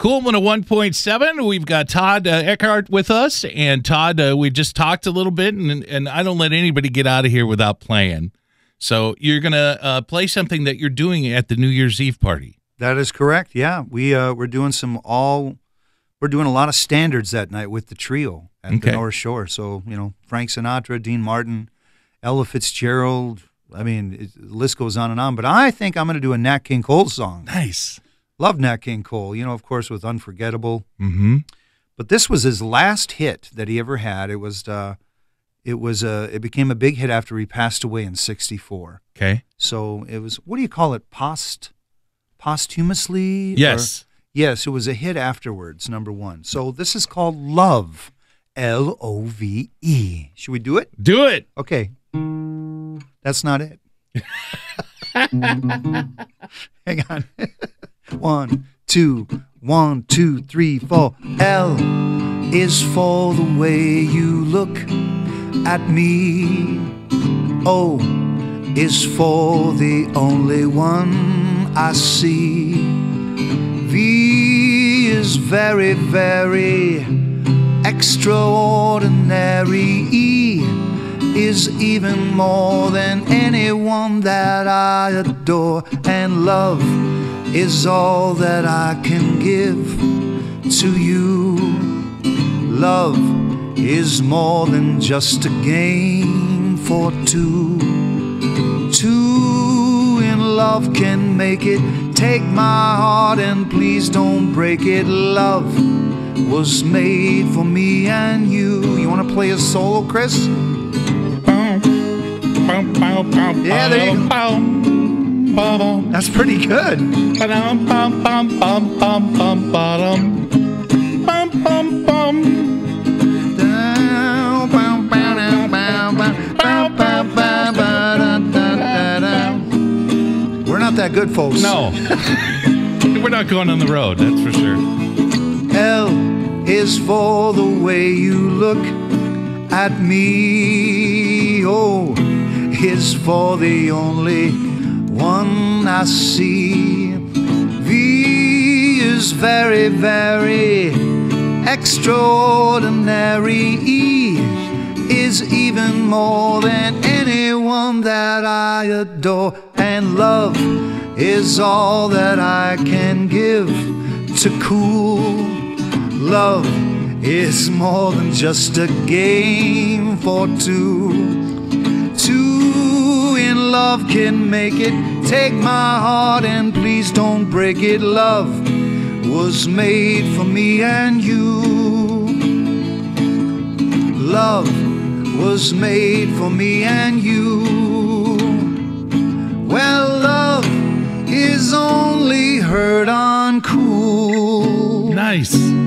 KOOL 101.7. We've got Todd uh, Eckart with us. And Todd, uh, we just talked a little bit, and, and I don't let anybody get out of here without playing. So you're going to uh, play something that you're doing at the New Year's Eve party. That is correct. Yeah, we uh, we're doing some all we're doing a lot of standards that night with the trio at Okay. the North Shore. So you know Frank Sinatra, Dean Martin, Ella Fitzgerald. I mean, it, the list goes on and on. But I think I'm going to do a Nat King Cole song. Nice. Love Nat King Cole. You know, of course, with Unforgettable. Mm-hmm. But this was his last hit that he ever had. It was uh, it was uh, it became a big hit after he passed away in '64. Okay. So it was what do you call it? Post posthumously? or- Yes. yes, it was a hit afterwards, number one. So this is called Love. L O V E. Should we do it? Do it. Okay. That's not it. Hang on. one, two, one, two, three, four. L is for the way you look at me. O is for the only one I see. V is very, very extraordinary. E is even more than anyone that I adore. And love is all that I can give to you. Love is more than just a game for two. Two in love can make it. Take my heart and please don't break it. Love was made for me and you. You want to play a solo, Chris? Yeah, there you go. That's pretty good. We're not that good, folks. No. We're not going on the road, that's for sure. L is for the way you look at me. O is for the only one I see. V is very, very extraordinary. E is even more than anyone that I adore. And love is all that I can give to cool. Love is more than just a game for two. Two love can make it. Take my heart and please don't break it. Love was made for me and you. Love was made for me and you. Well, love is only heard on KOOL. Nice.